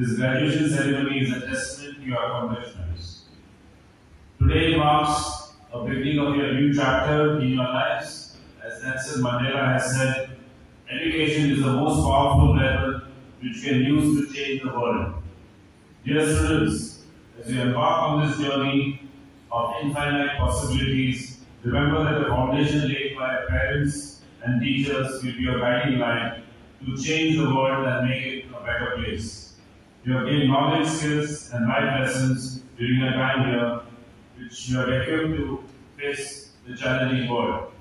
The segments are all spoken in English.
This graduation ceremony is a testament to your accomplishments. Today marks a beginning of your new chapter in your lives. As Nelson Mandela has said, education is the most powerful weapon which can use to change the world. Dear students, as you embark on this journey of infinite possibilities, remember that the foundation laid by your parents and teachers will be your guiding light to change the world and make it a better place. You have gained knowledge, skills, and life lessons during your time here, which you are equipped to face the challenging world.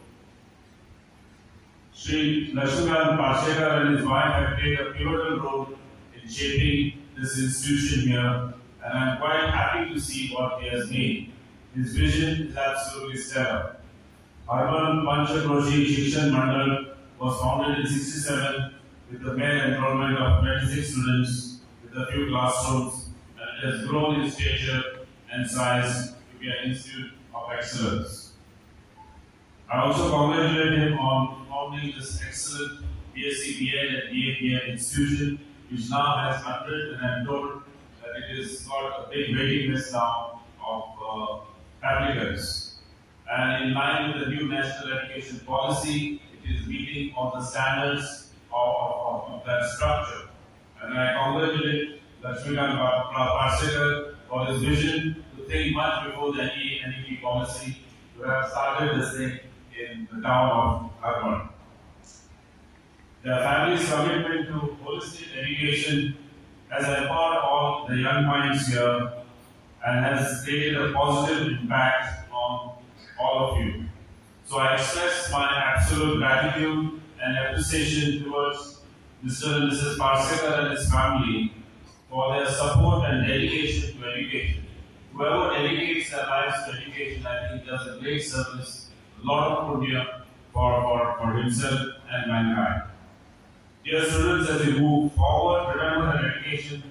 Sri Lakshmikant Parsekar and his wife have played a pivotal role in shaping this institution here, and I am quite happy to see what he has made. His vision is absolutely stellar. Urban Panchakroshi Shikshan Mandal was founded in 67 with the bare enrollment of 26 students with a few classrooms, and it has grown in stature and size to be an institute of excellence. I also congratulate him on founding this excellent BSc BA and BA institution, which now has 100, and I'm told that it has got a big waiting list now of uh, applicants. And in line with the new national education policy, it is meeting all the standards of, of, of that structure. And I congratulate Lakshmikant Parsekar for his vision to think much before the NEP policy to have started this thing in the town of Harmal. The family's commitment to holistic education has empowered all the young minds here and has created a positive impact on all of you. So I express my absolute gratitude and appreciation towards Mr. and Mrs. Parsekar and his family for their support and dedication to education. Whoever dedicates their lives to education, I think does a great service a lot of punya for, for, for himself and mankind. Dear students, as we move forward, remember that education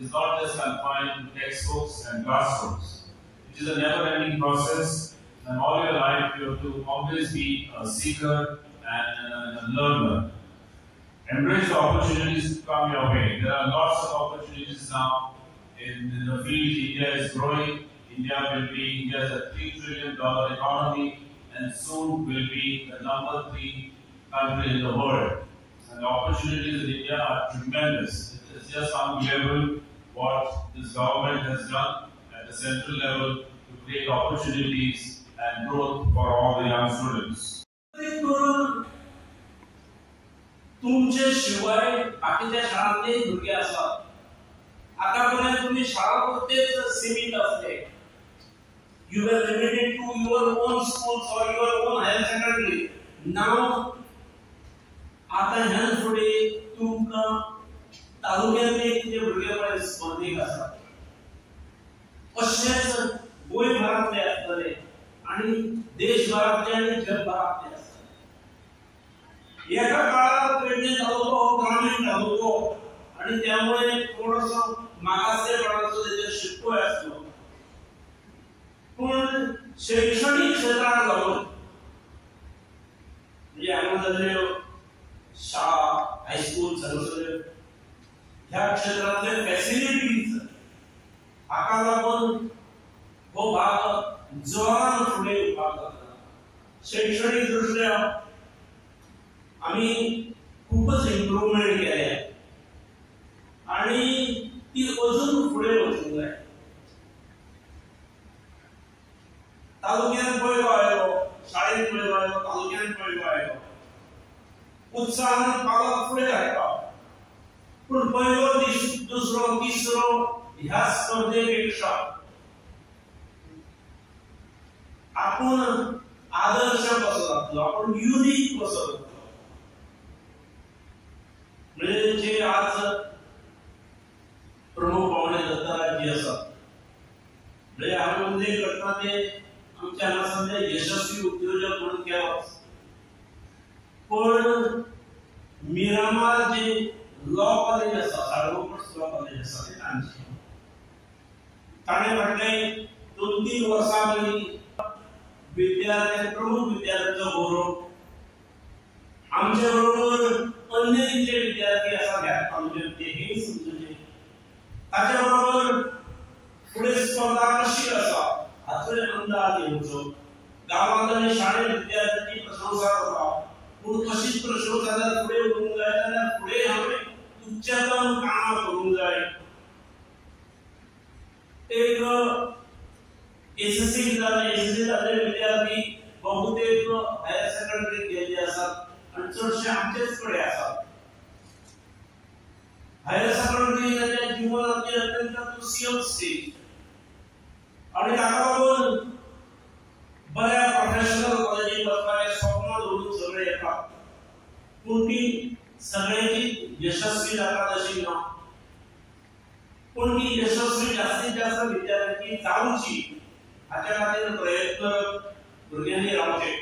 is not just confined to textbooks and classrooms. It is a never-ending process, and all your life you have to always be a seeker and a learner. Embrace the opportunities come your way. There are lots of opportunities now in, in the field. India is growing. India will be India is a three trillion dollar economy and soon will be the number three country in the world. And the opportunities in India are tremendous. It's just unbelievable what this government has done at the central level to create opportunities and growth for all the young students. तुमचे शिवाय बाकीच्या शाळांतले भुरगे असतात. आतापर्यंत तुम्ही शाळा पुरतेच सीमित असले. You are limited to your own school for your own higher secondary नाव आता ह्या फुडे तुमकां तालुक्यांतले कितें भुरगे पळय स्पर्धेक आसात अशेंच गोंयभरांतले आसतले आणि देशभरातले आणि जगभरातले एका काळाला पेडणे झालो ग्रामीण झालो आणि त्यामुळे थोडस मागासलेपणाचं त्याच्यात शिकतोय असतो पण शैक्षणिक क्षेत्रात जाऊन म्हणजे आम्हाला शाळा हायस्कूल सर्वसर्व ह्या क्षेत्रातले फॅसिलिटीज हाका लागून हो भाग जवान पुढे उभा करतात. शैक्षणिक दृष्ट्या आमी खूबच इम्प्रुवमेंट केले आनी ती अजून फुडें वचूंक जाय तालुक्यात पळय आयलो शाळेत पळय आयलो तालुक्यात पळय आयलो उत्साहान पावला फुडें धाडटा पूण पयलो दीस दुसरो तिसरो ह्या स्पर्धेपेक्षा आपूण आदर्श कसो जातलो आपूण युनीक कसो जातलो म्हणजे जे आज प्रमुख पाहुणे दत्तराजी असतात म्हणजे आम्ही उल्लेख करता ते आमच्या हांगा सध्या यशस्वी उद्योजक म्हणून घ्यावा पण मिरामार जे लॉ कॉलेज आसा साळगोपट्स लॉ कॉलेज आसा ते तांचे ताणें म्हटलें दोन तीन वर्सां पयलीं प्रमुख विद्यार्थ्यांचा गौरव आमच्या बरोबर अन्य जे विद्यार्थी आसा ह्या कॉलेजीत ते हे समजुचे ताच्या बरोबर फुडें स्पर्धा कशी आसा हाचोय अंदाज येवचो गांवांत आनी शाळेंत विद्यार्थ्यांची प्रशंसा करता पूण तशीच प्रशंसा जर फुडें वरूंक जाय जाल्यार फुडें हांवें उच्चतम कामां करूंक जाय एक एसएससी जाले एसएससी जाल्ले विद्यार्थी बहुतेक हायर सेकंडरीक गेल्ले आसात आनी चडशे आमचेच कडेन आसात हायर सेकंडरी ताच्या जिवनाची अत्यंत क्रुशियल स्टेज आनी ताका लागून बऱ्या प्रोफेशनल कॉलेजीत वचपाचें स्वप्न धरून सगळे येतात. पूण ती सगळ्यांची यशस्वी जातात अशी ना पूण ती यशस्वी जास्तीत जास्त विद्यार्थी जावची हाच्या खातीर प्रयत्न भुरग्यांनी रावचे